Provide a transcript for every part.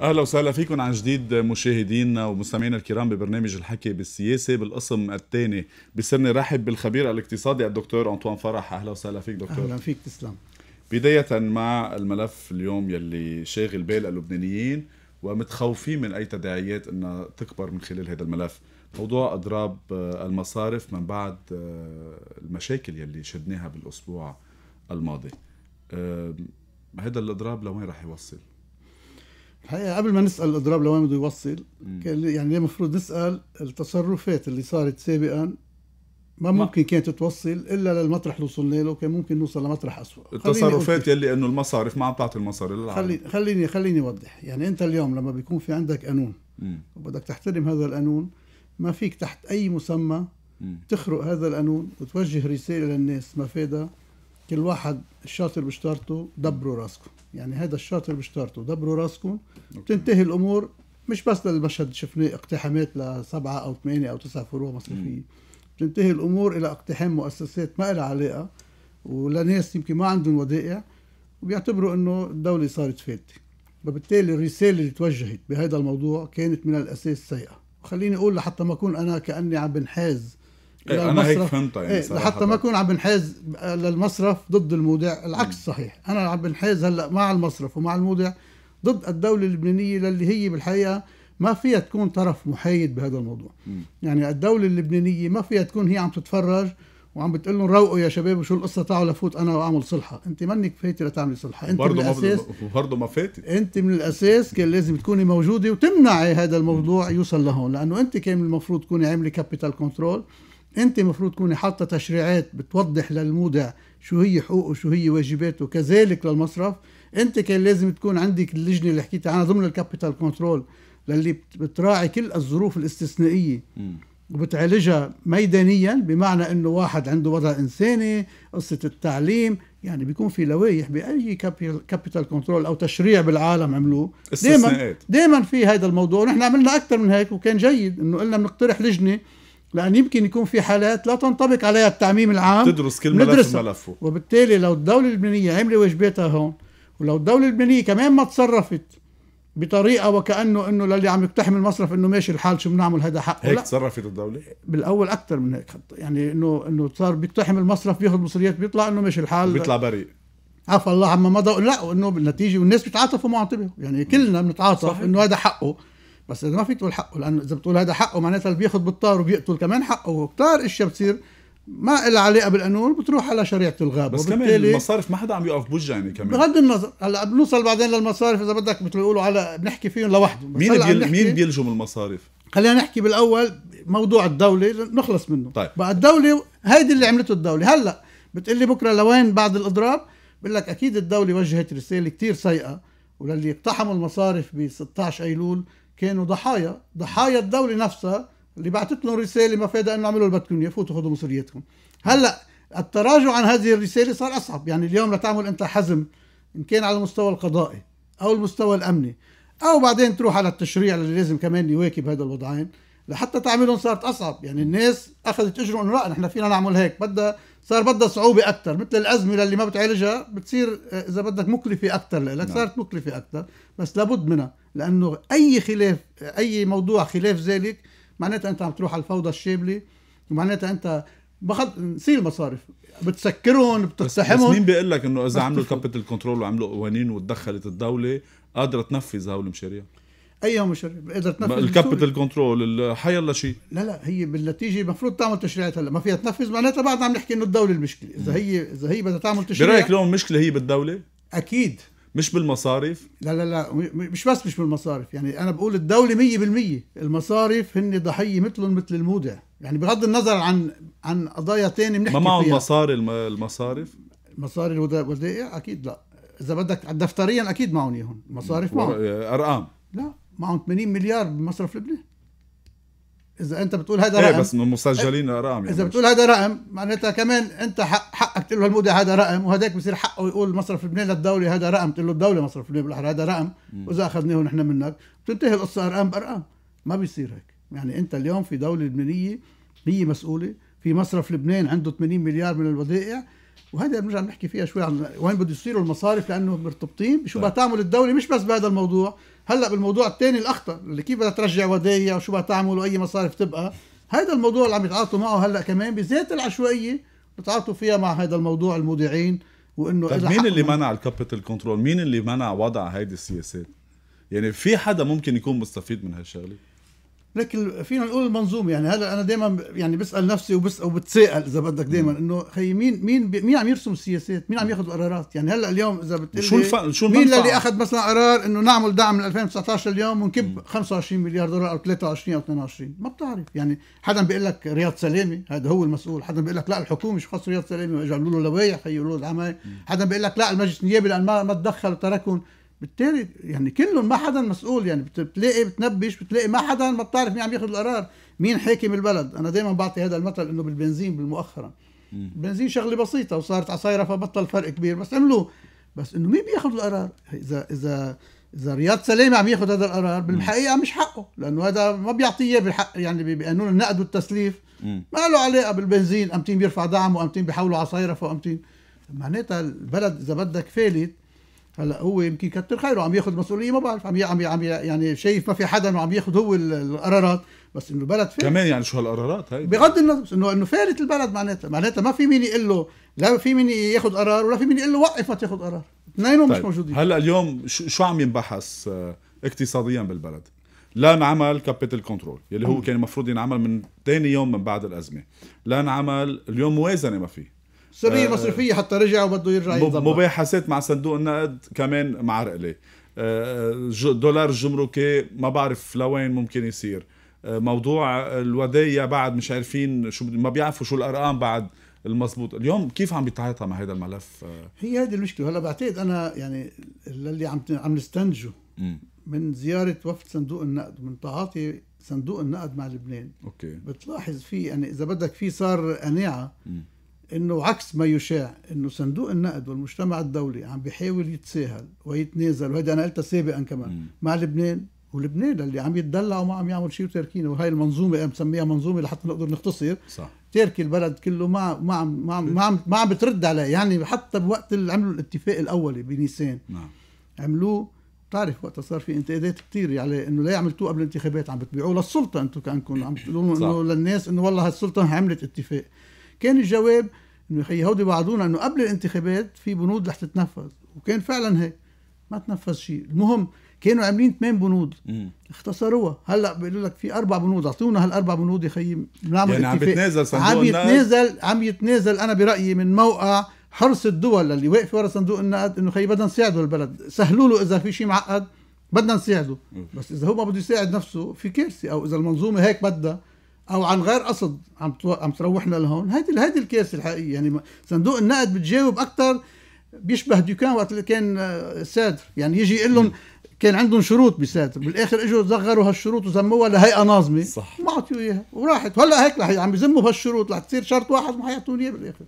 أهلا وسهلا فيكم عن جديد مشاهدينا ومستمعينا الكرام ببرنامج الحكي بالسياسة بالقسم الثاني. بصرني رحب بالخبير الاقتصادي الدكتور أنطوان فرح. أهلا وسهلا فيك دكتور. أهلا فيك تسلم. بداية مع الملف اليوم يلي شاغل بال اللبنانيين ومتخوفين من أي تداعيات إنها تكبر من خلال هذا الملف. موضوع أضراب المصارف من بعد المشاكل يلي شدناها بالأسبوع الماضي. هذا الأضراب لوين راح يوصل؟ الحقيقة قبل ما نسأل الأضراب لوين بده يوصل يعني المفروض نسأل التصرفات اللي صارت سابقا؟ ما ممكن كانت توصل إلا للمطرح اللي وصلنا له كان ممكن نوصل لمطرح اسوء التصرفات يلي إنه المصارف ما عم تعطي المصاري للعالم. خلي خليني خليني أوضح. يعني أنت اليوم لما بيكون في عندك قانون وبدك تحترم هذا القانون ما فيك تحت أي مسمى تخرق هذا القانون وتوجه رسالة للناس. مفادها كل واحد الشاطر بشطارته دبروا راسكم. يعني هذا الشاطر بشطارته دبروا راسكم. تنتهي الأمور. مش بس للمشهد شفنا اقتحامات لسبعة أو ثمانية أو تسعة فروع مصرفية. تنتهي الأمور إلى اقتحام مؤسسات ما لها علاقة ولناس يمكن ما عندهم ودائع وبيعتبروا إنه الدولة صارت فاتة. وبالتالي الرسالة اللي توجهت بهذا الموضوع كانت من الأساس سيئة. وخليني أقول لحتى ما أكون أنا كأني عم بنحاز إيه أنا هيك فهمتها يعني إيه لحتى ما اكون عم بنحاز للمصرف ضد المودع العكس صحيح. أنا عم بنحاز هلأ مع المصرف ومع المودع ضد الدولة اللبنانية للي هي بالحقيقة ما فيها تكون طرف محايد بهذا الموضوع. م. يعني الدولة اللبنانية ما فيها تكون هي عم تتفرج وعم بتقول لهم روقوا يا شباب وشو القصة تعالوا لفوت أنا وأعمل صلحة. أنت منك فايتة لتعملي صلحة. أنت برضه ما برضه ما فاتت. أنت من الأساس كان لازم تكوني موجودة وتمنعي هذا الموضوع يوصل لهون لأنه أنت كان المفروض تكوني عاملة capital control انت المفروض تكوني حاطة تشريعات بتوضح للمودع شو هي حقوقه وشو هي واجباته كذلك للمصرف. انت كان لازم تكون عندك اللجنة اللي حكيت عنها ضمن ال capital control للي بتراعي كل الظروف الاستثنائية وبتعالجها ميدانيا بمعنى إنه واحد عنده وضع إنساني قصة التعليم يعني بيكون في لوائح بأي capital control أو تشريع بالعالم عملوه. دائما دائما في هذا الموضوع. ونحن عملنا أكثر من هيك وكان جيد إنه قلنا بنقترح لجنة لأن يمكن يكون في حالات لا تنطبق عليها التعميم العام تدرس كل ملف ملفه وبالتالي لو الدولة اللبنانية عملت واجباتها هون ولو الدولة اللبنانية كمان ما تصرفت بطريقة وكأنه إنه للي عم يقتحم المصرف إنه ماشي الحال شو بنعمل هذا حقه هيك تصرفت الدولة؟ بالأول أكثر من هيك يعني إنه إنه صار بيقتحم المصرف بياخذ مصريات بيطلع إنه ماشي الحال. بيطلع بريء. عفى الله عما مضى. لا إنه بالنتيجة والناس بيتعاطفوا معه انتبهوا يعني كلنا بنتعاطف إنه هذا حقه. بس إذا ما فيك تقول حقه لأنه إذا بتقول هذا حقه معناتها اللي بياخذ بالطار وبيقتل كمان حقه وكتار اشياء بتصير؟ ما لها علاقة بالقانون بتروح على شريعة الغابة. بس كمان المصارف ما حدا عم يقف بوجه يعني كمان. بغض النظر هلأ بنوصل بعدين للمصارف إذا بدك مثل بيقولوا على بنحكي فيهم لوحده. مين بيل... مين بيلجم المصارف؟ خلينا نحكي بالأول موضوع الدولة نخلص منه. طيب. بقى الدولة هيدي اللي عملته الدولة. هلأ بتقول لي بكرة لوين بعد الإضراب؟ بقول لك أكيد الدولة وجهت رسالة كتير سيئة وللي اقتحموا المصارف ب 16 أيلول كانوا ضحايا. ضحايا الدولة نفسها اللي بعثت لهم رسالة مفادها إنه اعملوا اللي بدكم إياه فوتوا خذوا مصرياتكم هلأ التراجع عن هذه الرسالة صار أصعب. يعني اليوم لتعمل أنت حزم إن كان على المستوى القضائي أو المستوى الأمني أو بعدين تروح على التشريع اللي لازم كمان يواكب هذا الوضعين لحتى تعملهم صارت أصعب. يعني الناس أخذت اجروا إنه لا نحن فينا نعمل هيك بدها صار بدها صعوبة أكثر مثل الأزمة اللي ما بتعالجها بتصير إذا بدك مكلفة أكثر لك صارت مكلفة أكثر بس لابد منها. لأنه أي خلاف أي موضوع خلاف ذلك معناتها أنت عم تروح على الفوضى الشاملة ومعناتها أنت بدك تسيل المصارف. بتسكرهم بتقتحمهم بس مين بيقول لك إنه إذا عملوا capital control وعملوا قوانين وتدخلت الدولة قادرة تنفذ هول المشاريع؟ أي مشاريع قادره تنفذ الكابيتال كنترول حيلا شيء. لا لا هي بالنتيجة المفروض تعمل تشريعات هلأ. ما فيها تنفذ معناتها بعد عم نحكي إنه الدولة المشكلة. إذا هي إذا هي بدها تعمل تشريع برأيك لو المشكلة هي بالدولة؟ أكيد. مش بالمصارف لا لا لا مش بس مش بالمصارف يعني أنا بقول الدولة مية بالمية المصارف هن ضحية مثلهم مثل المودع يعني بغض النظر عن عن قضايا تانية بنحكي ما معهم مصاري المصارف مصاري الودائع أكيد لا. إذا بدك دفتريا أكيد معهم إياهم مصارف معهم. أرقام. لا معهم 80 مليار بمصرف لبنان. إذا أنت بتقول هذا إيه رقم بس مسجلين رقم إذا بتقول هذا رقم معناتها كمان أنت حق حقك تقول له المودع هذا رقم وهذاك بصير حقه يقول مصرف لبنان للدولة هذا رقم تقول له الدولة مصرف لبنان بالأحرى هذا رقم. وإذا أخذناه نحن منك بتنتهي القصة ارقام بارقام ما بيصير هيك. يعني أنت اليوم في دولة لبنانية هي مسؤولة في مصرف لبنان عنده 80 مليار من الودائع. وهذا بنرجع نحكي فيها شوي عن وين بده يصيروا المصارف لأنه مرتبطين. بشو طيب. بدها تعمل الدولة؟ مش بس بهذا الموضوع. هلأ بالموضوع الثاني الأخطر اللي كيف بدها ترجع ودايع وشو بدها تعمل وأي مصارف تبقى هذا الموضوع اللي عم يتعاطوا معه هلأ كمان بذات العشوائية بتعاطوا فيها مع هذا الموضوع المودعين وإنه طيب مين اللي منع ال capital control مين اللي منع وضع هيدي السياسات؟ يعني في حدا ممكن يكون مستفيد من هالشغلة؟ لكن فينا نقول المنظومه يعني هلا أنا دائما يعني بسأل نفسي وبس وبتسائل إذا بدك دائما إنه خي مين مين مين عم يرسم السياسات؟ مين عم ياخذ القرارات؟ يعني هلأ اليوم إذا بتقول شو الف... شو مين؟ اللي أخذ مثلا قرار إنه نعمل دعم من 2019 اليوم ونكب 25 مليار دولار أو 23 أو 22 ما بتعرف. يعني حدا بيقول لك رياض سلامة هذا هو المسؤول. حدا بيقول لك لا الحكومة شو خص رياض سلامة واجوا عملوا له لوايح خيروا له حدا بيقول لك لا المجلس النيابي لأن ما ما تدخل وتركهم. بالتالي يعني كلهم ما حدا مسؤول يعني بت- بتلاقي بتنبش بتلاقي ما حدا ما بتعرف مين عم ياخذ القرار مين حاكم البلد. أنا دائما بعطي هذا المثل إنه بالبنزين بالمؤخرا. البنزين شغلة بسيطة وصارت عصايرة فبطل فرق كبير بس عملوه. بس إنه مين بياخذ القرار؟ إذا إذا إذا رياض سلامه عم ياخذ هذا القرار بالحقيقة مش حقه لأنه هذا ما بيعطيه بالحق يعني بقانون النقد والتسليف. ما له علاقة بالبنزين أمتين بيرفع دعم وامتين بيحولوا عصايرة وامتين معناتها البلد إذا بدك فالت هلا هو يمكن كتر خيره عم ياخذ مسؤولية ما بعرف عم عم عم يعني شايف ما في حدا وعم ياخذ هو ال- القرارات بس إنه البلد فالت كمان يعني شو هالقرارات هاي؟ بغض النظر بس إنه إنه فالت البلد معناتها معناتها ما في مين يقول له لا في مين ياخذ قرار ولا في مين يقول له وقف ما تاخذ قرار. اثنينهم مش طيب. موجودين. هلأ اليوم شو عم ينبحث آه، اقتصاديا بالبلد؟ لا انعمل capital control يلي هو كان المفروض ينعمل من ثاني يوم من بعد الأزمة. لا انعمل اليوم موازنة ما في. سريه آه، مصرفية حتى رجع وبده يرجع يتظبط مباحثات مع صندوق النقد كمان معرقله آه، ج- دولار الجمركي ما بعرف لوين ممكن يصير. آه، موضوع الودايع بعد مش عارفين شو ما بيعرفوا شو الأرقام بعد المضبوط. اليوم كيف عم بيتعاطى مع هذا الملف؟ آه، هي هذه المشكلة. هلا بعتقد أنا يعني اللي عم عم نستنتجه. من زيارة وفد صندوق النقد ومن تعاطي صندوق النقد مع لبنان. أوكي. بتلاحظ في يعني إذا بدك في صار قناعة. إنه عكس ما يشاع إنه صندوق النقد والمجتمع الدولي عم بيحاول يتساهل ويتنازل وهذا أنا قلتها سابقا كمان مم. مع لبنان ولبنان اللي عم يتدلع وما عم يعمل شيء وتاركينه وهي المنظومة أنا مسميها منظومة لحتى نقدر نختصر صح تارك البلد كله ما ما عم ما عم ما عم, ما عم بترد عليه يعني حتى بوقت اللي عملوا الاتفاق الأولي بنيسان نعم عملوه بتعرف وقتها صار في انتقادات كثير عليه إنه ليه عملتوه قبل الانتخابات عم بتبيعوه للسلطة أنتم كأنكم عم تقولوا. إنه للناس إنه والله هالسلطة عملت اتفاق كان الجواب إنه هودي وعدونا إنه قبل الانتخابات في بنود رح تتنفذ وكان فعلا هيك ما تنفذ شيء المهم كانوا عاملين ثمان بنود. اختصروها هلأ بيقولوا لك في أربع بنود أعطونا هالأربع بنود يا خيي بنعمل يعني عم اتفاق. بيتنازل صندوق عم؟ يتنازل عم يتنازل أنا برأيي من موقع حرص الدول اللي واقفة ورا صندوق النقد إنه خي بدنا نساعده البلد سهلوا له إذا في شيء معقد بدنا نساعده بس إذا هو ما بده يساعد نفسه في كارثة أو إذا المنظومة هيك بدها أو عن غير قصد عم عم تروحنا لهون. هيدي هيدي الكارثه الحقيقية. يعني صندوق النقد بتجاوب أكثر بيشبه ديكان وقت اللي كان آه، سادر يعني يجي يقول لهم كان عندهم شروط بسادر بالآخر إجوا صغروا هالشروط وسموها لهيئة ناظمة. صح. ما اعطوا إياها. وراحت. وهلا هيك رح عم بيزموا بهالشروط رح تصير شرط واحد ما حيعطوني اياه بالآخر.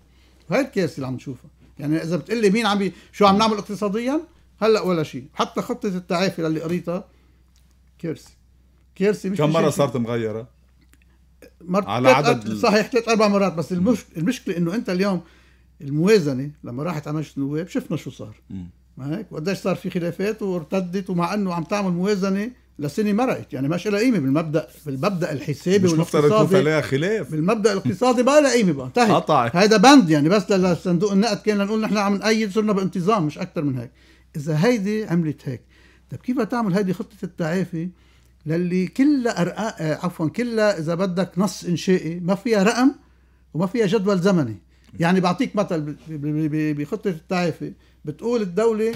وهي الكارثه اللي عم نشوفها يعني إذا بتقول لي مين عم بي شو عم نعمل اقتصاديا؟ هلأ ولا شيء. حتى خطة التعافي اللي قريتها كارثه كارثه مش كم مرة. صارت مغيرة؟ مرت على عدد صحيح ثلاث أربع مرات بس المش... المشكلة إنه أنت اليوم الموازنة لما راحت على مجلس النواب شفنا شو صار. ما هيك؟ وقديش صار في خلافات وارتدت ومع إنه عم تعمل موازنة لسنة مرقت يعني ماش لها قيمة بالمبدأ بالمبدأ الحسابي مش مفترض يكون عليها خلاف. بالمبدأ الاقتصادي بقى لها قيمة بقى انتهت. قطعت. هذا بند يعني بس لصندوق النقد كان لنقول نحن عم نأيد صرنا بانتظام مش أكثر من هيك. إذا هيدي عملت هيك طيب كيف تعمل هيدي خطة التعافي للي كلها أرقاء آه، عفوا كلها إذا بدك نص إنشائي ما فيها رقم وما فيها جدول زمني. يعني بعطيك مثل بخطة التعافي. بتقول الدولة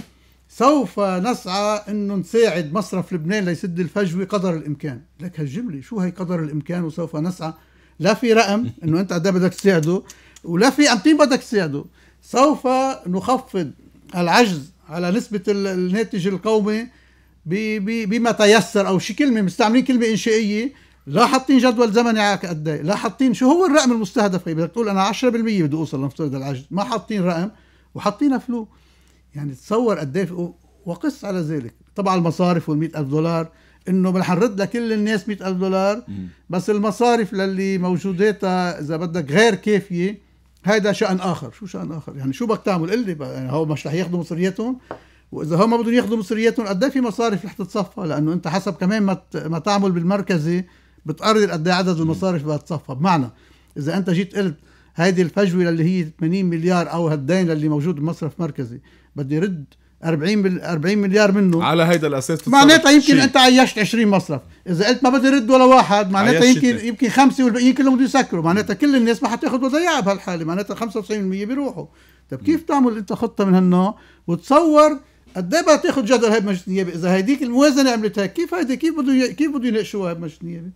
سوف نسعى إنه نساعد مصرف لبنان ليسد الفجوة قدر الإمكان. لك هالجملة شو هي قدر الإمكان وسوف نسعى؟ لا في رقم إنه أنت قد إيه بدك تساعده ولا في امتين بدك تساعده. سوف نخفض العجز على نسبة ال- الناتج القومي بما تيسر أو شي كلمة مستعملين كلمة إنشائية. لا حاطين جدول زمني على قد إيه، لا حاطين شو هو الرقم المستهدف؟ بدك تقول أنا 10% بدي أوصل لنفترض العجز. ما حاطين رقم وحاطينها فلو. يعني تصور قد إيه وقس على ذلك. طبعا المصارف وال ألف دولار. إنه رح نرد لكل الناس 100000 دولار. بس المصارف للي موجوداتها إذا بدك غير كافية هذا شأن آخر. شو شأن آخر؟ يعني شو بدك تعمل؟ قل لي يعني هو مش رح ياخذوا مصرياتهم وإذا هم بدهم ياخذوا مصرياتهم قد إيه في مصارف رح تتصفى؟ لأنه أنت حسب كمان ما ما تعمل بالمركزي بتقرر قد إيه عدد المصارف بدها تتصفى. بمعنى إذا أنت جيت قلت هيدي الفجوة اللي هي 80 مليار أو هالدين اللي موجود بمصرف مركزي بدي رد 40 بال 40 مليار منه. على هيدا الأساس معناتها يمكن شي. أنت عيشت 20 مصرف. إذا قلت ما بدي رد ولا واحد معناتها يمكن يمكن خمسة والباقيين كلهم بده يسكروا. معناتها كل الناس ما حتاخذ ودايع بهالحالة. معناتها 95% بيروحوا. طيب كيف تعمل أنت خطة من هالنوع وتصور قد إيه بدها تأخذ جدل هاي بمجلس النيابة. إذا هيديك الموازنة عملت هيك كيف هيدي كيف بده كيف بده يناقشوها بمجلس النيابة؟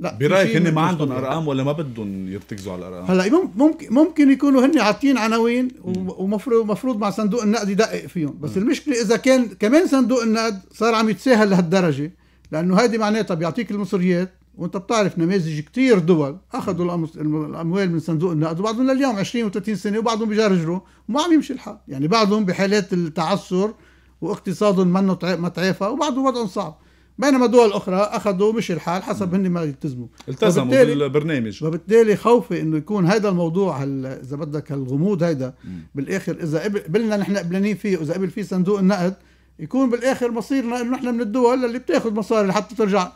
لا برأيك هن ما عندهم أرقام ولا ما بدهم يرتكزوا على الأرقام؟ هلا ممكن ممكن يكونوا هن عاطين عناوين ومفروض مفروض مع صندوق النقد يدقق فيهم. بس م. المشكلة إذا كان كمان صندوق النقد صار عم يتساهل لهالدرجة لأنه هيدي معناتها بيعطيك المصريات وأنت بتعرف نماذج كتير دول أخذوا الأموال من صندوق النقد وبعضهم لليوم 20 و30 سنة وبعضهم بيجرجروا وما عم يمشي الحال. يعني بعضهم بحالات التعثر واقتصادهم منه متعافى وبعضهم وضعهم صعب. بينما دول أخرى أخذوا مش الحال حسب هن ما يلتزموا. التزموا بالبرنامج. وبالتالي خوفي إنه يكون هذا الموضوع إذا بدك الغموض هيدا بالآخر إذا قبلنا نحن قبلانين فيه وإذا قبل فيه صندوق النقد يكون بالآخر مصيرنا إنه نحن من الدول اللي بتاخذ مصاري لحتى ترجع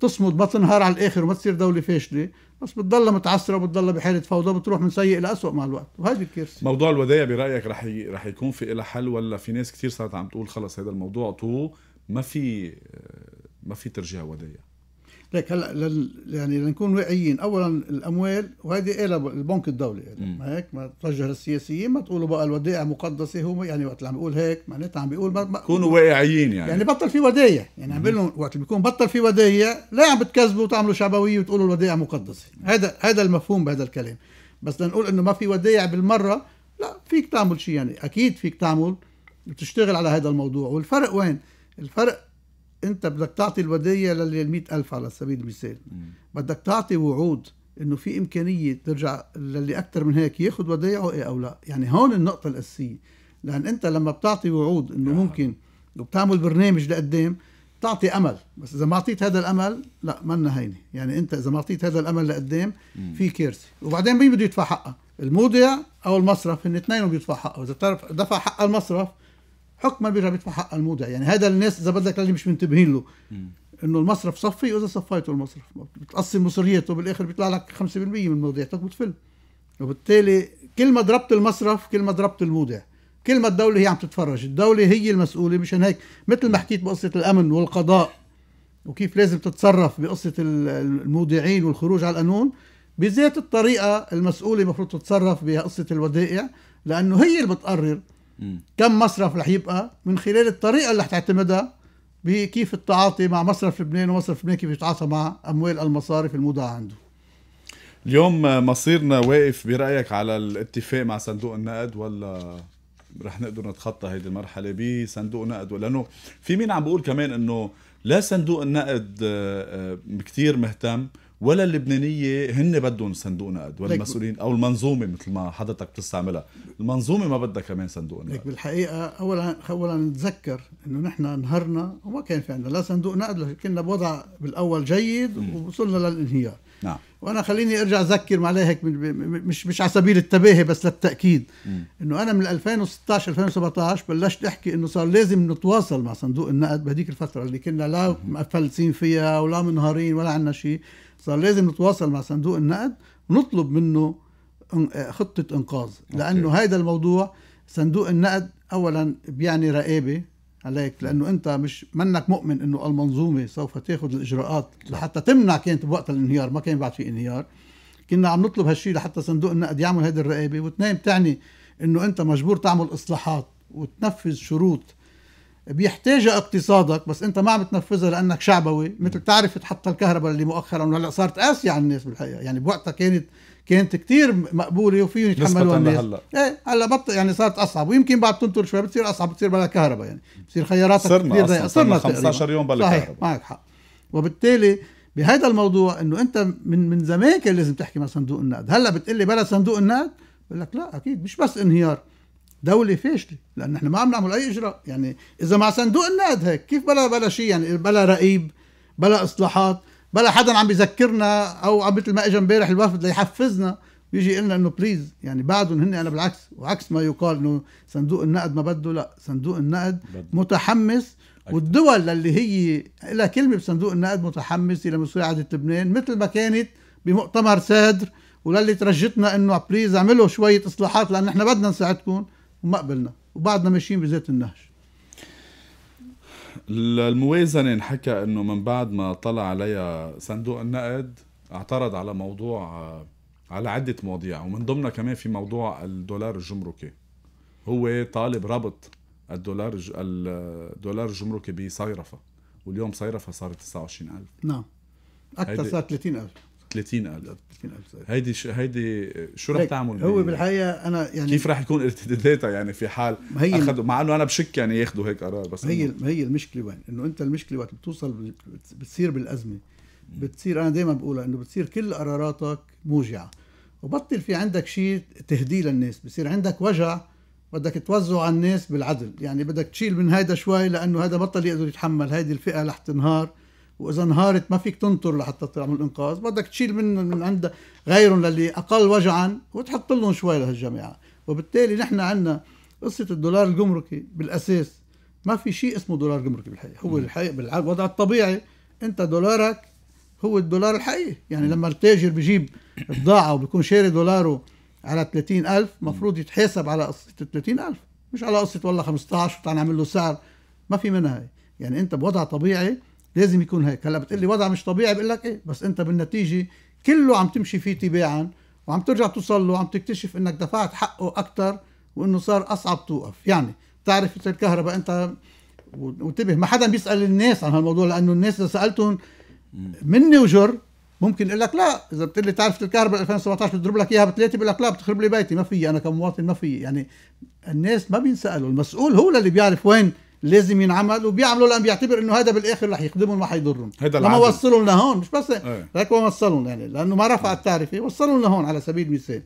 تصمد ما تنهار على الآخر وما تصير دولة فاشلة بس بتضلها متعسرة وبتضلها بحاله فوضى بتروح من سيء إلى اسوء مع الوقت وهذه الكارثة. موضوع الودايع برأيك رح ي... رح يكون في لها حل ولا في ناس كثير صارت عم تقول خلص هذا الموضوع طو ما في ما في ترجيع ودايع؟ ليك هلا لل... يعني لنكون واقعيين اولا الأموال وهذه إلى البنك الدولي. يعني ما هيك؟ ما توجه للسياسيين ما تقولوا بقى الودائع مقدسة هو يعني وقت اللي عم بيقول هيك معناتها عم بيقول ما... كونوا واقعيين يعني. يعني بطل في ودايع. يعني عم بيقول وقت اللي بيكون بطل في ودايع لا عم بتكذبوا وتعملوا شعبوية وتقولوا الودائع مقدسة. هذا هذا المفهوم بهذا الكلام. بس لنقول إنه ما في ودايع بالمرة لا فيك تعمل شيء. يعني أكيد فيك تعمل وتشتغل على هذا الموضوع. والفرق وين؟ الفرق انت بدك تعطي الودية للي ألف على سبيل المثال. بدك تعطي وعود انه في إمكانية ترجع للي أكثر من هيك ياخذ ودايعه إيه أو لا. يعني هون النقطة الاساسيه لأن انت لما بتعطي وعود انه ممكن وبتعمل برنامج لقدام تعطي أمل. بس إذا ما أعطيت هذا الأمل لا منا هينة. يعني انت إذا ما أعطيت هذا الأمل لقدام في كارثة. وبعدين مين بده يدفع حقها المودع أو المصرف؟ هن اثنين بده يدفع حقه. إذا تعرف دفع حق المصرف حكما بيرجع بيدفع حق المودع. يعني هذا الناس إذا بدك اللي مش منتبهين له. إنه المصرف صفي وإذا صفيته المصرف. بتقسم مصريته بالآخر بيطلع لك 5% من مودعتك بتفل وبالتالي كل ما ضربت المصرف كل ما ضربت المودع. كل ما الدولة هي عم تتفرج. الدولة هي المسؤولة مشان هيك. مثل ما حكيت بقصة الأمن والقضاء وكيف لازم تتصرف بقصة المودعين والخروج على القانون بذات الطريقة المسؤولة المفروض تتصرف بقصه الودائع لأنه هي اللي بتقرر كم مصرف رح يبقى من خلال الطريقة اللي رح تعتمدها بكيف التعاطي مع مصرف لبنان ومصرف لبنان كيف يتعاطى مع أموال المصارف المودعه عنده. اليوم مصيرنا واقف برأيك على الاتفاق مع صندوق النقد ولا رح نقدر نتخطى هيدي المرحلة بصندوق نقد لأنه في مين عم بيقول كمان إنه لا صندوق النقد آه، آه، كثير مهتم. ولا اللبنانية هن بدهم صندوق نقد ولا المسؤولين أو المنظومة مثل ما حضرتك بتستعملها. المنظومة ما بدها كمان صندوق نقد. بالحقيقة اولا اولا نتذكر إنه نحن نهرنا وما كان في عندنا لا صندوق نقد كنا بوضع بالأول جيد ووصلنا للانهيار. نعم. وأنا خليني أرجع أذكر معليه هيك مش مش على سبيل التباهي بس للتأكيد. إنه أنا من 2016 2017 بلشت أحكي إنه صار لازم نتواصل مع صندوق النقد بهديك الفترة اللي كنا لا مفلسين فيها ولا منهارين ولا عندنا شيء. صار لازم نتواصل مع صندوق النقد ونطلب منه خطة إنقاذ. لأنه هذا الموضوع صندوق النقد أولا بيعني رقابة عليك لأنه أنت مش منك مؤمن أنه المنظومة سوف تاخذ الإجراءات لحتى تمنع كانت بوقت الانهيار ما كان بعد في انهيار. كنا عم نطلب هالشيء لحتى صندوق النقد يعمل هذه الرقابة. واثنين بتعني أنه أنت مجبور تعمل إصلاحات وتنفذ شروط بيحتاجها اقتصادك بس انت ما عم تنفذها لأنك شعبوي. مثل تعرف حتى الكهرباء اللي مؤخرا هلا صارت قاسية على الناس بالحقيقة. يعني بوقتها كانت كانت كثير مقبولة وفيهم يتحملوها الناس. هلا إيه هلأ بط يعني صارت أصعب. ويمكن بعد تنطر شوي بتصير أصعب بتصير بلا كهرباء يعني. بتصير خياراتك صرنا كثير صرنا 15 يوم بلا صحيح كهرباء. معك حق. وبالتالي بهذا الموضوع إنه أنت من من زمان كان لازم تحكي مع صندوق النقد. هلأ بتقول لي بلا صندوق النقد بقول لك لا أكيد مش بس انهيار. دولة فاشلة لأن إحنا ما عم نعمل أي إجراء. يعني إذا مع صندوق النقد هيك كيف بلا بلا شيء يعني بلا رقيب بلا إصلاحات بلا حدا عم بيذكرنا أو عم مثل ما إجا امبارح الوفد ليحفزنا يجي يقول لنا إنه بليز يعني بعدهم هن أنا بالعكس وعكس ما يقال إنه صندوق النقد ما بده لا صندوق النقد. متحمس. والدول اللي هي لها كلمة بصندوق النقد متحمس إلى مساعدة لبنان مثل ما كانت بمؤتمر سادر وللي ترجتنا إنه بليز اعملوا شوية إصلاحات لأن إحنا بدنا نساعدكم. وما قبلنا وبعدنا ماشيين بذات النهج. الموازنة انحكى إنه من بعد ما طلع عليها صندوق النقد اعترض على موضوع على عدة مواضيع ومن ضمنها كمان في موضوع الدولار الجمركي. هو طالب ربط الدولار الدولار الجمركي بصيرفة واليوم صيرفة صارت 29000 نعم. أكثر هيدي- صار 30000 30000 30000 صار. هيدي ش... هيدي شو رح تعمل هو بالحقيقة أنا يعني كيف رح يكون ارتداداتها يعني في حال ما هي- أخذوا؟ مع إنه أنا بشك يعني ياخذوا هيك قرار بس هي إنه- ما هي المشكلة وين؟ إنه أنت المشكلة وقت بتوصل بت- بتصير بالأزمة. بتصير أنا دائما بقولها إنه بتصير كل قراراتك موجعة. وبطل في عندك شيء تهديه للناس. بصير عندك وجع بدك توزعه على الناس بالعدل. يعني بدك تشيل من هيدا شوي لأنه هذا بطل يقدر يتحمل. هيدي الفئة رح تنهار. وإذا انهارت ما فيك تنطر لحتى تعمل إنقاذ بدك تشيل من من عند غيرهم للي أقل وجعا وتحط لهم شوي لهالجماعه وبالتالي نحن عندنا قصة الدولار الجمركي بالأساس ما في شيء اسمه دولار جمركي بالحقيقة. هو الحقيقة بالوضع الطبيعي أنت دولارك هو الدولار الحقيقي. يعني لما التاجر بيجيب بضاعة وبيكون شاري دولاره على 30000 مفروض يتحاسب على قصة ال 30000 مش على قصة والله 15 وتعال نعمل له سعر. ما في منها يعني أنت بوضع طبيعي لازم يكون هيك. هلا بتقول لي وضع مش طبيعي بقول لك إيه؟ بس أنت بالنتيجة كله عم تمشي فيه تباعا وعم ترجع توصل له وعم تكتشف إنك دفعت حقه أكثر وإنه صار أصعب توقف. يعني تعرف الكهرباء أنت وانتبه ما حدا بيسأل الناس عن هالموضوع لأنه الناس إذا سألتهم مني وجر ممكن يقول لك لا. إذا بتقول لي تعرف الكهرباء 2017 بضرب لك إياها بثلاثه بقول لك لا بتخرب لي بيتي. ما في أنا كمواطن ما في. يعني الناس ما بينسألوا المسؤول هو اللي بيعرف وين لازم ينعمل وبيعملوا لأن بيعتبر إنه هذا بالآخر رح يخدمهم ما حيضرهم لما. وصلوا لهون مش بس إيه. هيك هو وصلهم يعني لأنه ما رفع التعرفة وصلوا لهون على سبيل المثال.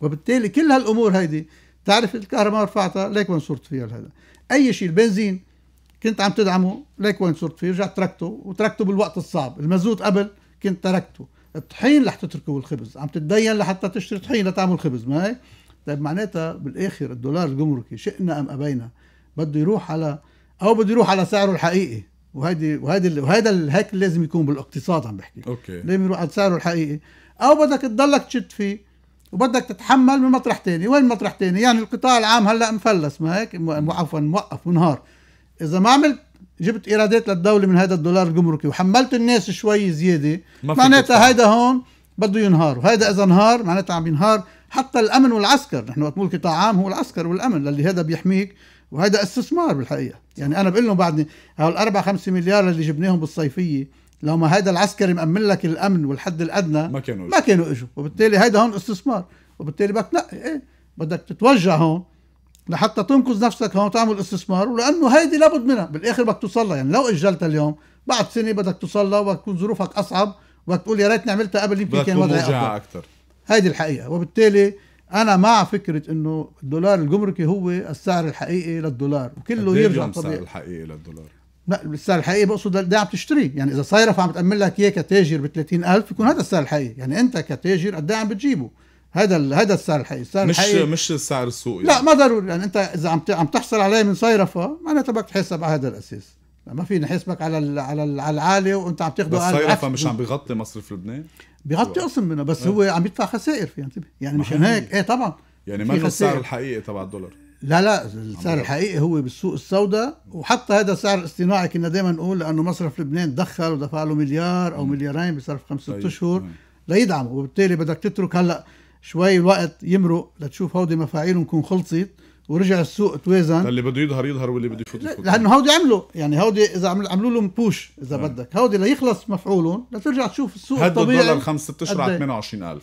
وبالتالي كل هالأمور هيدي تعرف الكهرباء رفعتها؟ ليك وين صرت فيها هذا أي شيء البنزين كنت عم تدعمه ليك وين صرت فيه؟ رجعت تركته وتركته بالوقت الصعب. المازوت قبل كنت تركته. الطحين رح تتركه والخبز. عم تتدين لحتى تشتري طحين لتعمل خبز ما هيك طيب معناتها بالآخر الدولار الجمركي شئنا أم أبينا بده يروح على أو بده يروح على سعره الحقيقي. وهيدي وهيدي وهذا هيك لازم يكون بالاقتصاد عم بحكي. أوكي. لازم يروح على سعره الحقيقي. أو بدك تضلك تشد فيه وبدك تتحمل من مطرح تاني. وين مطرح تاني؟ يعني القطاع العام هلأ مفلس. ما هيك؟ عفوا موقف منهار إذا ما عملت جبت إيرادات للدولة من هذا الدولار الجمركي وحملت الناس شوي زيادة معناتها. هيدا هون بده ينهار. وهيدا إذا انهار معناتها عم ينهار حتى الأمن والعسكر. نحن وقت نقول قطاع عام هو العسكر والأمن. للي هذا بيحميك وهذا استثمار بالحقيقة. يعني أنا بقول لهم بعدني هول 4 5 مليار اللي جبناهم بالصيفية لو ما هذا العسكري مأمن لك الأمن والحد الأدنى ما كانوا ما كانوا إجوا. وبالتالي هيدا هون استثمار. وبالتالي بدك تنقي إيه بدك تتوجع هون لحتى تنقذ نفسك هون تعمل استثمار. ولأنه هيدي لابد منها. بالآخر بدك توصل لها يعني لو أجلتها اليوم بعد سنة بدك توصل لها وتكون ظروفك أصعب وبدك تقول يا ريتني عملتها قبل يمكن كان وضعي أفضل. أكثر هيدي الحقيقة. وبالتالي أنا مع فكرة إنه الدولار الجمركي هو السعر الحقيقي للدولار وكله إيه يرجع اليوم السعر طبيعي الحقيقي للدولار؟ لا السعر الحقيقي بقصد ده عم تشتريه يعني إذا صايرة عم تأمن لك إياه كتاجر ب 30000 يكون هذا السعر الحقيقي. يعني أنت كتاجر قد إيه عم بتجيبه؟ هذا هذا السعر الحقيقي. السعر مش الحقيقي مش السعر السوقي. لا ما ضروري. يعني أنت إذا عم عم تحصل عليه من صيرفه معناتها بدك تحاسب على هذا الأساس. لا، ما في نحاسبك على ال على ال على العالي وانت عم تاخده بس العكس. مش عم بيغطي مصرف لبنان بيغطي قسم منها بس هو عم يدفع خسائر فيها انتبه يعني مشان هي. هيك إيه طبعا يعني في ما السعر خسائر. الحقيقي تبع الدولار لا لا السعر الحقيقي هو بالسوق السوداء وحتى هذا السعر الاصطناعي كنا دائما نقول لأنه مصرف لبنان دخل ودفع له مليار أو مليارين بصرف خمسة طيب. أشهر. ليدعمه وبالتالي بدك تترك هلأ شوي الوقت يمرق لتشوف هودي مفاعيلهم تكون خلصت ورجع السوق توازن. اللي بده يظهر يظهر واللي بده يفوت يفوت. لأنه هودي عملوا. يعني هودي إذا عمل- عملوا لهم بوش إذا آه. بدك. هودي ليخلص مفعولهم لترجع تشوف السوق هدوا الطبيعي الدولار خمس ست اشهر على قد إيه؟ 28000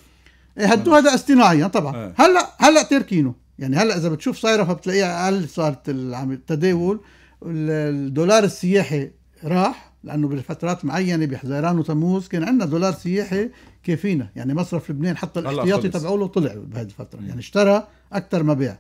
إيه هدوا هذا اصطناعيا طبعا. إيه. هلأ هلأ تركينه. يعني هلأ إذا بتشوف صايرة بتلاقيها أقل صارت التداول. ال- الدولار السياحي راح لأنه بفترات معينة بحزيران وتموز. كان عندنا دولار سياحي كافينا. يعني مصرف لبنان حتى الاحتياطي. تبعوله طلع بهذه الفترة. يعني اشترى أكثر ما باع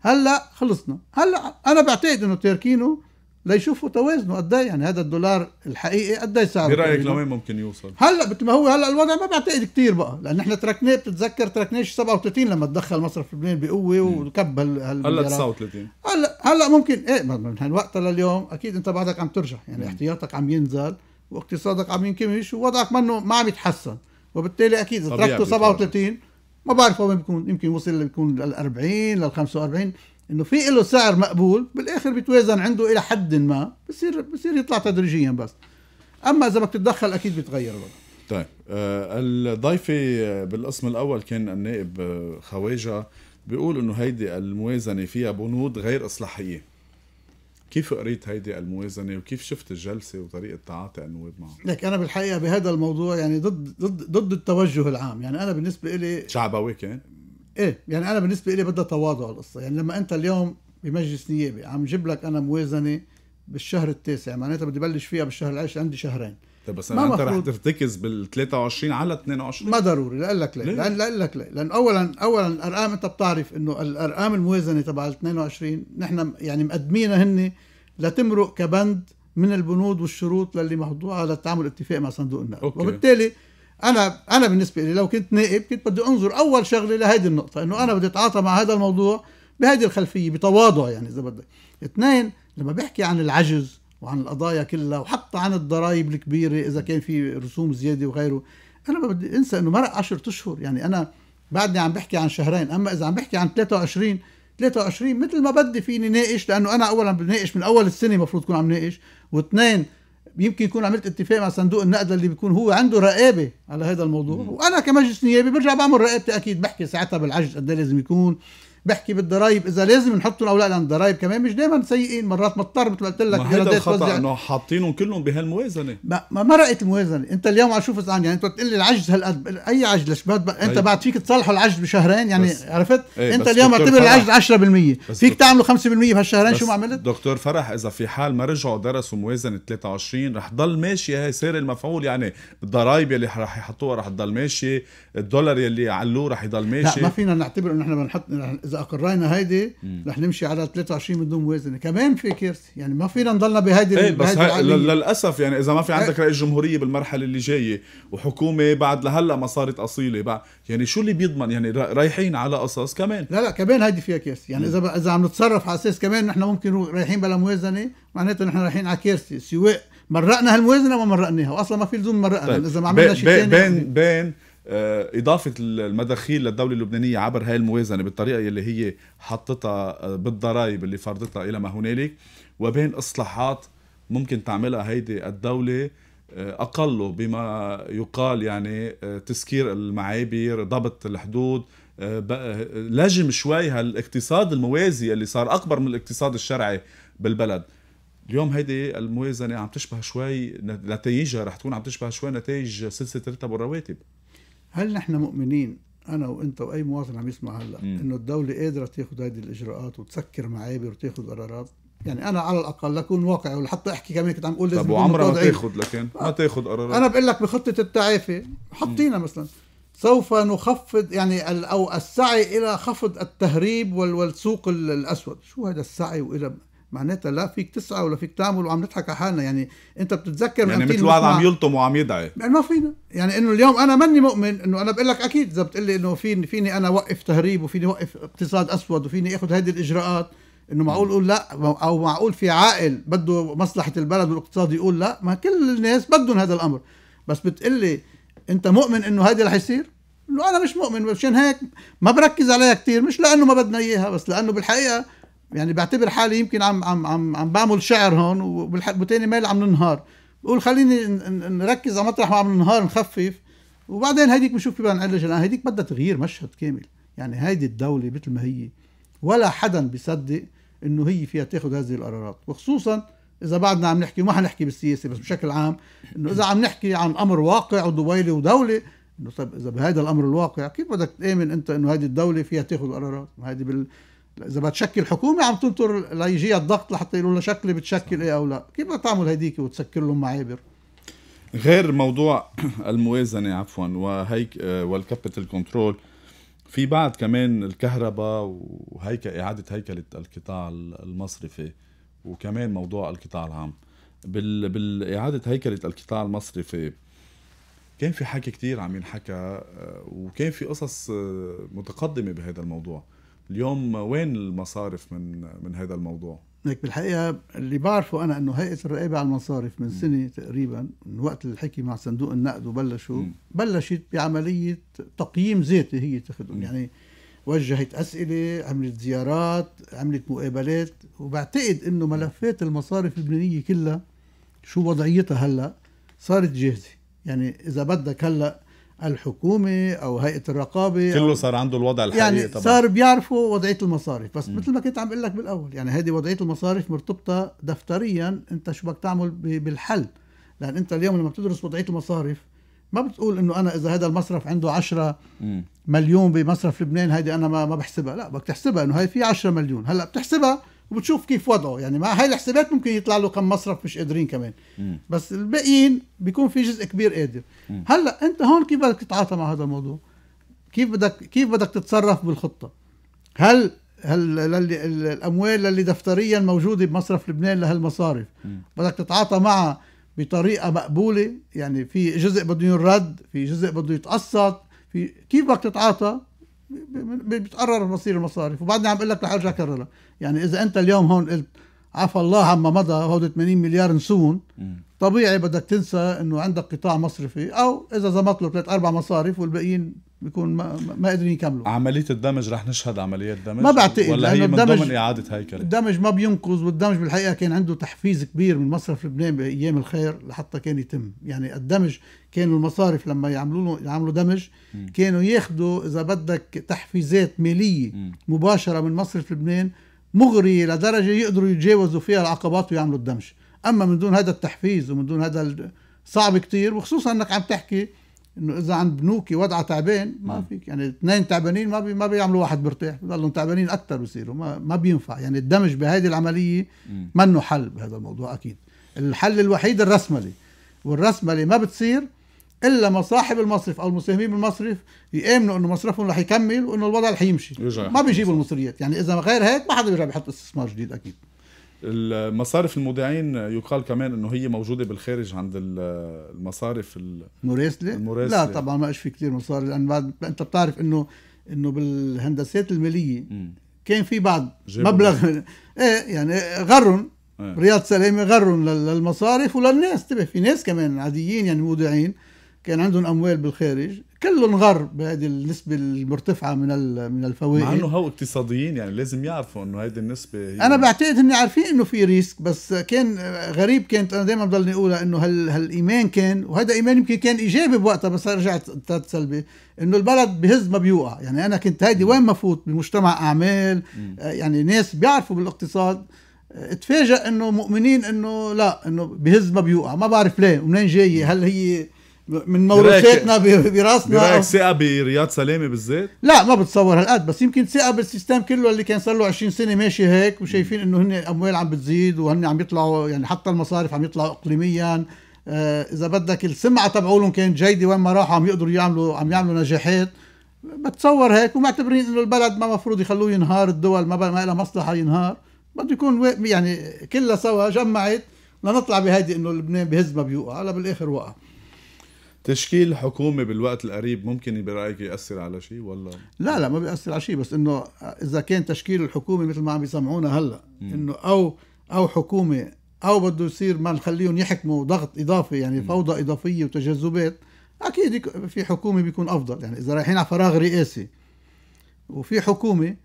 هلا خلصنا هلا أنا بعتقد إنه تاركينه ليشوفوا توازنه قد إيه. يعني هذا الدولار الحقيقي قد إيه سعره برأيك. لوين ممكن يوصل؟ هلا مثل ما هو هلا الوضع ما بعتقد كتير بقى لأن إحنا تركناه بتتذكر تركناه شي 37 لما تدخل مصرف لبنان بقوة وكب هال هلا هالمليارات. 39 هلا هلا ممكن إيه من من هالوقت لليوم أكيد أنت بعدك عم ترجع يعني احتياطك عم ينزل واقتصادك عم ينكمش ووضعك منه ما عم يتحسن وبالتالي أكيد إذا تركته بيطلع. 37 ما بعرف وين بيكون. يمكن وصل بيكون لل 40 لل 45 إنه في له سعر مقبول بالآخر بيتوازن عنده إلى حد ما. بصير بصير يطلع تدريجيا بس. أما إذا بدك تتدخل أكيد بيتغير الوضع. طيب آه الضيفة آه، بالقسم الأول كان النائب آه، خواجة. بيقول إنه هيدي الموازنة فيها بنود غير إصلاحية. كيف قريت هيدي الموازنة وكيف شفت الجلسة وطريقة تعاطي النواب معها؟ لك أنا بالحقيقة بهذا الموضوع يعني ضد ضد ضد التوجه العام يعني أنا بالنسبة لي شعبوي كان؟ إيه يعني أنا بالنسبة لي بدها تواضع القصة يعني لما أنت اليوم بمجلس نيابي عم جيب لك أنا موازنة بالشهر التاسع معناتها بدي بلش فيها بالشهر العاشر عندي شهرين طيب بس ما أنت رح. ترتكز بال 23 على 22 ما ضروري لاقول لك ليه ليه؟ لأن لاقول لك ليه لأن اولا اولا الأرقام أنت بتعرف إنه الأرقام الموازنة تبع ال 22 نحن يعني مقدمينها هن لتمرق كبند من البنود والشروط للي موضوعه للتعامل اتفاق مع صندوق النقد أوكي. وبالتالي أنا أنا بالنسبة لي لو كنت نائب كنت بدي أنظر أول شغلة لهيدي النقطة إنه أنا بدي أتعاطى مع هذا الموضوع بهذه الخلفية بتواضع يعني إذا بدك اثنين لما بحكي عن العجز وعن القضايا كلها وحتى عن الضرائب الكبيرة إذا كان في رسوم زيادة وغيره. أنا ما بدي أنسى إنه مرق 10 أشهر. يعني أنا بعدني عم بحكي عن شهرين. أما إذا عم بحكي عن 23 23 مثل ما بدي فيني ناقش لأنه أنا اولا بناقش من أول السنة المفروض كون عم ناقش. واثنين يمكن يكون عملت اتفاق مع صندوق النقد اللي بيكون هو عنده رقابة على هذا الموضوع. وأنا كمجلس نيابي برجع بعمل رقابتي أكيد. بحكي ساعتها بالعجز قد إيه لازم يكون. بحكي بالضرايب إذا لازم نحطهم أو لا لأن الضرايب كمان مش دائما سيئين. مرات مضطر مثل ما قلت لك ما هيدا إيرادات الخطأ إنه حاطينهم كلهم بهالموازنة. ما ما مرقت الموازنة. أنت اليوم عم تشوف يعني أنت بتقول لي العجز هالقد أي عجز؟ ليش بعد أنت طيب. بعد فيك تصلحوا العجز بشهرين يعني بس- عرفت؟ إيه أنت اليوم اعتبر العجز 10% بس فيك تعمله 5% بهالشهرين شو ما عملت؟ دكتور فرح إذا في حال ما رجعوا درسوا موازنة 23 رح ضل ماشيه هي سير المفعول. يعني الضرايب يلي رح يحطوها رح تضل ماشيه الدولار يلي علوه رح يضل لا ماشي. ما فينا نعتبر إنه إحنا بنحط إذا أقرينا هيدي رح نمشي على 23 من دون موازنة. كمان في كارثه يعني ما فينا نضلنا بهيدي إيه بس بهيدي هاي للأسف يعني إذا ما في عندك رئيس جمهورية بالمرحلة اللي جاية وحكومة بعد لهلأ ما صارت أصيلة بعد يعني شو اللي بيضمن؟ يعني را- رايحين على قصص كمان. لا لا كمان هيدي فيها كارثه يعني إذا إذا عم نتصرف على أساس كمان نحن ممكن رايحين بلا موازنة معناتها نحن رايحين على كارثه سواء مرقنا هالموازنة وما مرقناها واصلا ما في لزوم نمرقها طيب. إذا ما عملنا شيء بين ثاني بين بين آه، إضافة المداخيل للدولة اللبنانية عبر هاي الموازنة بالطريقة اللي هي حطتها آه، بالضرائب اللي فرضتها إلى ما هنالك وبين إصلاحات ممكن تعملها هيدي الدولة آه، أقل بما يقال يعني تسكير المعابر ضبط الحدود لجم شوي هالاقتصاد الموازي اللي صار أكبر من الاقتصاد الشرعي بالبلد. اليوم هيدي الموازنة عم تشبه شوي نتائجها رح تكون عم تشبه شوي نتائج سلسلة الرتب والرواتب. هل نحن مؤمنين أنا وأنت وأي مواطن عم يسمع هلا. إنه الدولة قادرة تاخذ هذه الإجراءات وتسكر معابر وتاخذ قرارات يعني أنا على الأقل لكون واقعي ولحتى أحكي كمان كنت عم أقول لازم طب وعمرها ما. تاخذ لكن ما تاخذ قرارات أنا بقول لك بخطة التعافي حاطينها مثلا سوف نخفض يعني أو السعي إلى خفض التهريب وال- والسوق ال- الأسود شو هذا السعي وإلى معناتها لا فيك تسعى ولا فيك تعمل وعم نضحك على حالنا. يعني انت بتتذكر يعني مثل واحد عم يلطم وعم يدعي. يعني ما فينا. يعني إنه اليوم أنا ماني مؤمن إنه أنا بقول لك أكيد إذا بتقول لي إنه فيني فيني أنا أوقف تهريب وفيني أوقف اقتصاد أسود وفيني آخذ هذه الإجراءات إنه معقول أقول لا أو معقول في عاقل بده مصلحة البلد والاقتصاد يقول لا. ما كل الناس بدهم هذا الأمر. بس بتقول لي أنت مؤمن إنه هذا رح يصير؟ إنه أنا مش مؤمن مشان هيك ما بركز عليها كتير. مش لأنه ما بدنا إياها بس لأنه بالحقيقة يعني بعتبر حالي يمكن عم عم عم عم بعمل شعر هون وبالتاني ميل عم ننهار. بقول خليني نركز على مطرح ما عم ننهار نخفف. وبعدين هيديك بنشوف كيف بدنا نعالج الان هيديك بدها تغيير مشهد كامل. يعني هيدي الدولة مثل ما هي ولا حدا بيصدق إنه هي فيها تاخذ هذه القرارات. وخصوصا إذا بعدنا عم نحكي وما حنحكي بالسياسة بس بشكل عام إنه إذا عم نحكي عن أمر واقع ودويلة ودولة إنه طيب إذا بهذا الأمر الواقع كيف بدك تآمن أنت إنه هذه الدولة فيها تاخذ قرارات؟ هذه بال إذا بتشكل حكومة عم تنطر ليجيها الضغط لحتى يقولوا لها شكلي بتشكل إيه أو لا. كيف بدك تعمل هديك وتسكر لهم معابر؟ غير موضوع الموازنة عفوا وهيك آه، وال capital control في بعد كمان الكهرباء وهيك إعادة هيكلة القطاع المصرفي وكمان موضوع القطاع العام. بال... بالإعادة هيكلة القطاع المصرفي كان في حكي كتير عم ينحكى آه، وكان في قصص آه، متقدمة بهذا الموضوع. اليوم وين المصارف من من هذا الموضوع؟ لك بالحقيقة اللي بعرفه أنا إنه هيئة الرقابة على المصارف من سنة تقريبا من وقت الحكي مع صندوق النقد وبلشوا مم. بلشت بعملية تقييم ذاتي هي تاخذهم مم. يعني وجهت أسئلة عملت زيارات عملت مقابلات وبعتقد إنه ملفات المصارف اللبنانية كلها شو وضعيتها هلأ صارت جاهزة يعني إذا بدك هلأ الحكومة أو هيئة الرقابة كله صار عنده الوضع الحقيقي يعني طبعا صار بيعرفوا وضعية المصارف. بس مم. مثل ما كنت عم بقول لك بالأول يعني هذه وضعية المصارف مرتبطة دفتريا أنت شو بدك تعمل بالحل. لأن أنت اليوم لما بتدرس وضعية المصارف ما بتقول إنه أنا إذا هذا المصرف عنده 10 مم. مليون بمصرف لبنان هيدي أنا ما ما بحسبها. لا بدك تحسبها إنه هي في 10 مليون. هلأ بتحسبها وبتشوف كيف وضعه يعني مع هاي الحسابات ممكن يطلع له كم مصرف مش قادرين كمان مم. بس الباقيين بيكون في جزء كبير قادر مم. هلأ أنت هون كيف بدك تتعاطى مع هذا الموضوع كيف بدك كيف بدك تتصرف بالخطة هل هل الأموال اللي دفتريا موجودة بمصرف لبنان لهالمصارف. بدك تتعاطى معها بطريقة مقبولة يعني في جزء بده ينرد في جزء بده يتقسط في كيف بدك تتعاطى بتقرر مصير المصارف وبعدني عم بقول لك رح ارجع اكررها يعني إذا أنت اليوم هون قلت عفى الله عما مضى هودي 80 مليار نسيوهن. طبيعي بدك تنسى إنه عندك قطاع مصرفي أو إذا زمط له ثلاث أربع مصارف والباقيين بيكون ما, ما- قادرين يكملوا. عملية الدمج رح نشهد عمليات دمج ما بعتقد، ولا هي من الدمج- ضمن إعادة هيكلة؟ الدمج ما بينقذ والدمج بالحقيقة كان عنده تحفيز كبير من مصرف لبنان بأيام الخير لحتى كان يتم. يعني الدمج كانوا المصارف لما يعملوا يعملوا دمج. كانوا ياخذوا إذا بدك تحفيزات مالية. مباشرة من مصرف لبنان مغرية لدرجة يقدروا يتجاوزوا فيها العقبات ويعملوا الدمج. أما من دون هذا التحفيز ومن دون هذا صعب كتير وخصوصا إنك عم تحكي إنه إذا عند بنوكي وضعها تعبان ما مم. فيك. يعني اثنين تعبانين ما بي ما بيعملوا واحد برتاح بضلهم تعبانين أكثر بصيروا ما ما بينفع. يعني الدمج بهذه العملية. منه حل بهذا الموضوع أكيد. الحل الوحيد الرسمله والرسمله ما بتصير إلا ما صاحب المصرف أو المساهمين بالمصرف يآمنوا إنه مصرفهم رح يكمل وإنه الوضع رح يمشي. ما بيجيبوا المصريات. يعني إذا غير هيك ما حدا بيرجع بيحط استثمار جديد أكيد. المصارف المودعين يقال كمان إنه هي موجودة بالخارج عند ال- المصارف ال- مراسله المراسلة. لا طبعا ما في كثير مصاري لأن بعد أنت بتعرف إنه إنه بالهندسات المالية. كان في بعض مبلغ إيه يعني غرن إيه. رياض سلامة غرن لل- للمصارف وللناس انتبه في ناس كمان عاديين يعني مودعين كان عندهم أموال بالخارج كلهم غرتهم هذه النسبة المرتفعة من من الفوائد مع إنه هو اقتصاديين يعني لازم يعرفوا إنه هيدي النسبة هي أنا بعتقد هن عارفين إنه في risk بس كان غريب كانت أنا دائما بضلني اقولها إنه هال هالإيمان كان وهذا إيمان يمكن كان إيجابي بوقتها بس رجعت سلبي إنه البلد بهز ما بيوقع يعني أنا كنت هيدي وين ما فوت بمجتمع أعمال. آه، يعني ناس بيعرفوا بالاقتصاد آه، اتفاجئ إنه مؤمنين إنه لا إنه بهز ما بيوقع ما بعرف ليه ومنين جاية هل هي من موروثاتنا براسنا. برايك ثقة برياض سلامه بالذات؟ لا ما بتصور هالقد بس يمكن ثقة بال system كله اللي كان صار له 20 سنة ماشي هيك وشايفين إنه هن أموال عم بتزيد وهن عم يطلعوا يعني حتى المصارف عم يطلعوا اقليميا. آه إذا بدك السمعة تبعولهم كانت جيدة وين ما راحوا عم يقدروا يعملوا عم يعملوا نجاحات. بتصور هيك ومعتبرين إنه البلد ما مفروض يخلوه ينهار الدول ما ما لها مصلحة ينهار. بده يكون يعني كلها سوا جمعت لنطلع بهيدي إنه لبنان بهز ما بيوقع هلا بالآخر وقع. تشكيل حكومة بالوقت القريب ممكن برأيك يأثر على شيء ولا لا لا ما بيأثر على شيء بس إنه إذا كان تشكيل الحكومة مثل ما عم يسمعونا هلأ. إنه أو أو حكومة أو بده يصير ما نخليهم يحكموا ضغط إضافي يعني فوضى إضافية وتجاذبات أكيد في حكومة بيكون أفضل يعني إذا رايحين على فراغ رئاسي وفي حكومة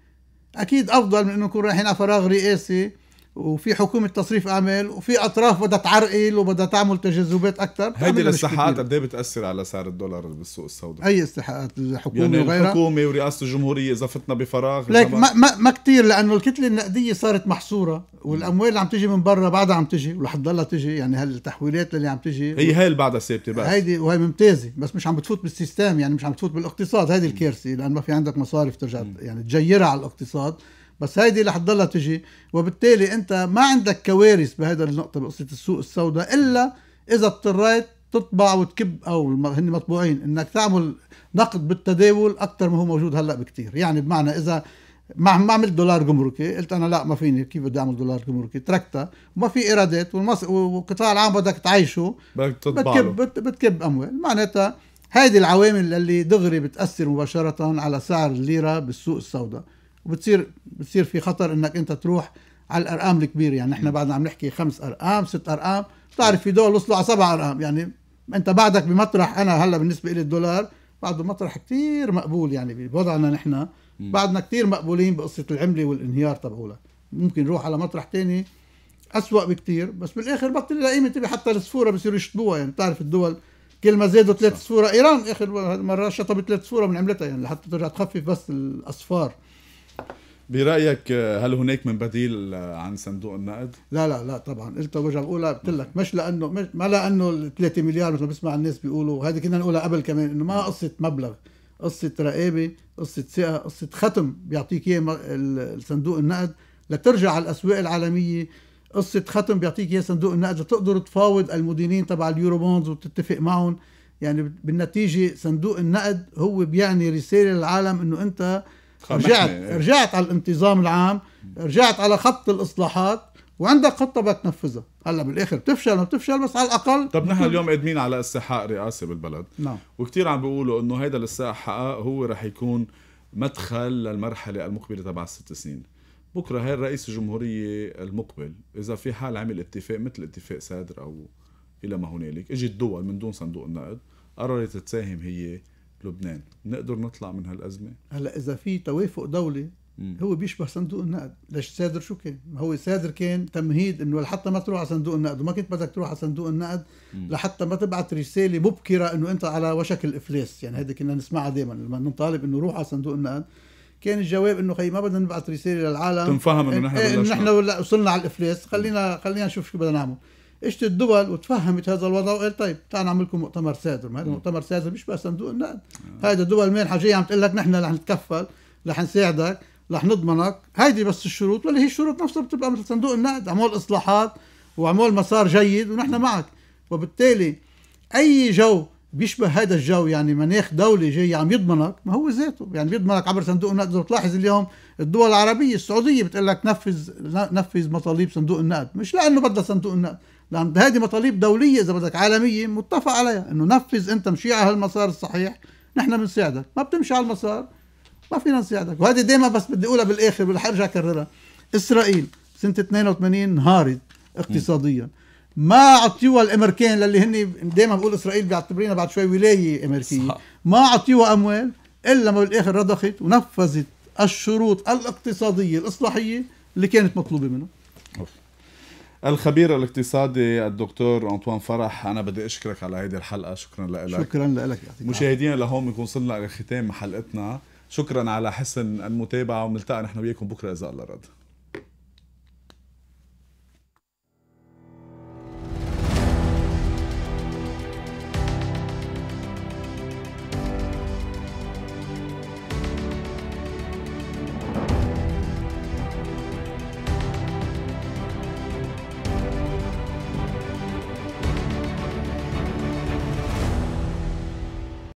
أكيد أفضل من إنه نكون رايحين على فراغ رئاسي وفي حكومة تصريف أعمال وفي أطراف بدها تعرقل وبدها تعمل تجاذبات أكثر هيدي الاستحقاقات قد إيه بتأثر على سعر الدولار بالسوق السوداء؟ أي استحقاقات الحكومة يعني وغيرها. الحكومة ورئاسة الجمهورية إذا فتنا بفراغ زمان- ما ما ما كثير لأنه الكتلة النقدية صارت محصورة والأموال اللي عم تجي من برا بعدها عم تجي ورح تضلها تجي يعني هالتحويلات اللي عم تجي. هي هاي اللي بعدها ثابته بس. هيدي وهي ممتازة بس مش عم بتفوت بالسيستم يعني مش عم بتفوت بالاقتصاد هيدي الكارثه لأن ما في عندك مصارف ترجع يعني تجيرها على الاقتصاد. بس هيدي رح تضلها تجي وبالتالي أنت ما عندك كوارث بهذا النقطة بقصة السوق السوداء إلا إذا اضطريت تطبع وتكب أو هن مطبوعين إنك تعمل نقد بالتداول أكثر ما هو موجود هلأ بكتير. يعني بمعنى إذا ما ما عملت دولار جمركي قلت أنا لا ما فيني كيف بدي أعمل دولار جمركي؟ تركتها. وما في إيرادات والمص... والقطاع العام بدك تعيشه. بدك تطبع بتكب بت... بتكب أموال. معناتها هيدي العوامل اللي دغري بتأثر مباشرة على سعر الليرة بالسوق السوداء. وبتصير بتصير في خطر إنك أنت تروح على الأرقام الكبيرة. يعني إحنا بعدنا عم نحكي خمس أرقام ست أرقام. بتعرف في دول وصلوا على سبع أرقام. يعني أنت بعدك بمطرح أنا هلأ بالنسبة لي الدولار بعده مطرح كتير مقبول. يعني بوضعنا نحن بعدنا كتير مقبولين بقصة العملة والانهيار تبعولها. ممكن نروح على مطرح تاني أسوأ بكتير. بس بالآخر بطل لها قيمة تبي حتى الصفورة بصيروا يشطبوها يعني بتعرف الدول كل ما زادوا ثلاث صفورة. إيران آخر مرة شطبت ثلاث صفورة من عملتها. يعني لحتى ترجع تخفف بس الأصفار. برأيك هل هناك من بديل عن صندوق النقد؟ لا لا لا طبعا. قلت برجع بقولها قلت لك مش لأنه مش ما لأنه ال 3 مليار مثل ما بسمع الناس بيقولوا هذه كنا نقولها قبل كمان إنه ما قصة مبلغ قصة رقابة قصة ثقة قصة ختم بيعطيك إياه صندوق النقد. لترجع على الأسواق العالمية قصة ختم بيعطيك إياه صندوق النقد. لتقدر تفاوض المدينين تبع اليورو بوندز وتتفق معهم. يعني بالنتيجة صندوق النقد هو بيعني رسالة للعالم إنه أنت رجعت رجعت على الانتظام العام رجعت على خط الإصلاحات وعندك خطة بدك تنفذها. هلأ بالآخر بتفشل ما بتفشل بس على الأقل طب نحن اليوم قادمين على استحقاق رئاسي بالبلد. نعم. وكتير عم بيقولوا إنه هيدا الاستحقاق هو رح يكون مدخل للمرحلة المقبلة تبع الست سنين. بكرة هاي الرئيس الجمهورية المقبل. إذا في حال عمل اتفاق مثل اتفاق سادر أو إلى ما هنالك إجت دول من دون صندوق النقد قررت تساهم هي لبنان. نقدر نطلع من هالأزمة؟ هلا إذا في توافق دولي مم. هو بيشبه صندوق النقد. ليش سيدر شو كان؟ ما هو سيدر كان تمهيد إنه لحتى ما تروح على صندوق النقد وما كنت بدك تروح على صندوق النقد. لحتى ما تبعت رسالة مبكرة إنه أنت على وشك الإفلاس. يعني هيدي كنا نسمعها دائما لما نطالب إنه روح على صندوق النقد كان الجواب إنه خي ما بدنا نبعث رسالة للعالم. تنفهم نحن إيه، إنه بلشنا. نحن ولا- وصلنا على الإفلاس. خلينا خلينا نشوف شو بدنا نعمل. اجت الدول؟ وتفهمت هذا الوضع. وقال طيب تعال نعمل لكم مؤتمر سادر ما هذا مؤتمر سادر بيشبه صندوق النقد هيدا دول مانحه جاية عم تقول لك نحن رح نتكفل رح نساعدك رح نضمنك. هيدي بس الشروط ولا هي الشروط نفسها بتبقى مثل صندوق النقد. عمول إصلاحات وعمول مسار جيد ونحن معك. وبالتالي أي جو بيشبه هذا الجو يعني مناخ دولي جاي عم يضمنك ما هو ذاته. يعني بيضمنك عبر صندوق النقد. إذا بتلاحظ اليوم الدول العربية السعودية بتقول لك نفذ نفذ مطالب صندوق النقد. مش لأنه بدها صندوق النقد. لأن هذه مطالب دولية إذا بدك عالمية متفق عليها. إنه نفذ أنت مشي على هالمسار الصحيح نحن بنساعدك. ما بتمشي على المسار ما فينا نساعدك. وهذه دائما بس بدي أقولها بالآخر رح ارجع أكررها. إسرائيل سنة 82 انهارت اقتصاديا. ما عطيوها الأمريكان للي هن دائما بقول إسرائيل بيعتبرينها بعد شوي ولاية أمريكية. صح. ما عطيوها أموال إلا ما بالآخر رضخت ونفذت الشروط الاقتصادية الإصلاحية اللي كانت مطلوبة منها الخبير الاقتصادي الدكتور أنطوان فرح أنا بدي أشكرك على هيدي الحلقة. شكرا لك. شكرا لك. مشاهدينا لهون بنكون وصلنا إلى ختام حلقتنا. شكرا على حسن المتابعة ونلتقى نحن وياكم بكرة إذا الله رد.